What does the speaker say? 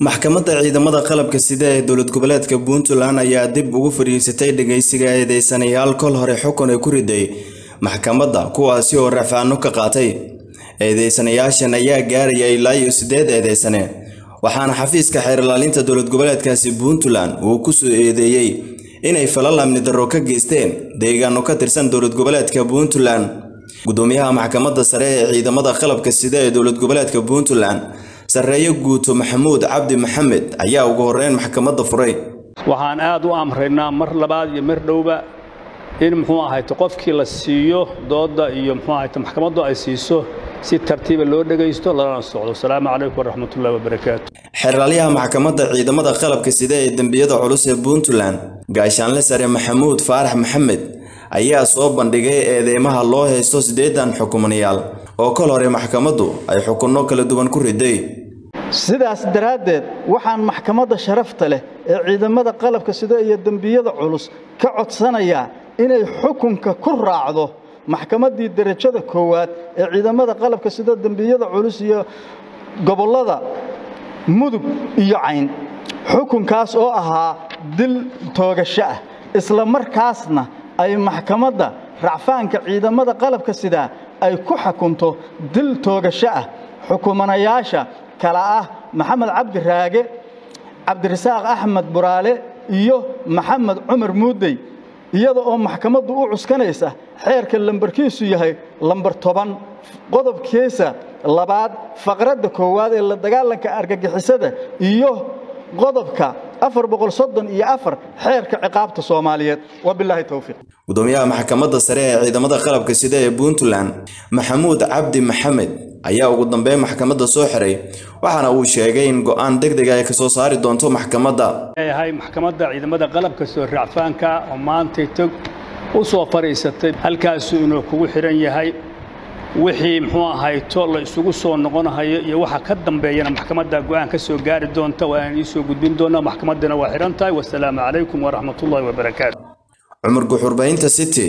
maxkamadda ciidamada qalabka sida ee dowlad goboleedka puntland ayaa dib ugu fadhiisatay dhageysiga eedeysanayaal kol hore xukun ay ku riday maxkamadda kuwaasi oo rafcaano ka qaatay. Eedeysanayaashan ayaa gaaraya ilaa iyo siddeed eedeysane. Waxaana xafiiska xeerlaalinta dowlad goboleedkaasi puntland uu ku soo eedeeyey inay falal amni darro ka geysteen deegaano ka tirsan dowlad goboleedka puntland. Gudoomiyaha maxkamadda sare ee ciidamada qalabka sida ee dowlad goboleedka puntland sarreeye guuto maxamuud cabdi maxamed ayaa ugu horreyn maxkamadda furay. Waxaan aad u amraynaa mar labaad iyo mar dhowba in muxuu ahayte qofkii la siiyo doodda iyo muxuu ahayte maxkamaddu ay siiso si tartiiba loo dhegaysto lalana socdo. Asalaamu calaykum waraxmatullahi wabarakaatu xeraalyaha maxkamadda ciidamada qalabka sida ee dembiyada culus ee puntland gaashaanle sare maxamuud faarax maxamed ayaa soo bandhigay eedeymaha loo haysto siddeedan xukumanayaal oo kol hore maxkamaddu ay xukunno kala duwan ku riday sidaas daraaddeed waxaan maxkamadda sharafta leh ee ciidamada qalabka sida iyo dembiyada culus ka codsanayaa inay xukunka ku raacdo maxkamaddii derajada koowaad ee ciidamada qalabka sida dembiyada culus iyo gobollada mudug iyo cayn. Xukunkaas oo ahaa dil toogasho ah isla markaasna ay maxkamadda racfaanka ciidamada qalabka sidaa ay ku xukunto dil toogasho ah xukumanayaasha kala ah maxamed cabdi raage cabdirasaaq axmed buraale iyo maxamed cumar muudey iyada oo maxkamaddu u cuskanaysa xeerka lambarkiisu yahay lambar toban qodobkiisa labaad faqradda koowaad ee la dagaalanka argagixisada iyo qodobka iyo afar xeerka ciqaabta soomaaliyeed. Wabilaahi towfiiq gudoomiyaha maxkamadda sare ee ciidamada qalabka sida ee puntland maxamuud cabdi maxamed ayaa ugu dambeyn maxkamadda soo xiray waxaana uu sheegay in go'aan deg deg ay ka soo saari doonto maxkamadda. Yahay maxkamadda ciidamada qalabka soo racfaanka oo maantay tog u soo fadhiisatay halkaasuu inuu kugu xidhan yahay wixii muxuu ahayto la isugu soo noqonahayo iyo waxa ka dambeeyana maxkamadda go'aan ka soo gaari doonta waa aan iisoo gudbin doonaa maxkamaddana waa xidhan tahay. Wasalaamu calaykum waraxmatullaahi wabarakaatu cumar guxurbaynta city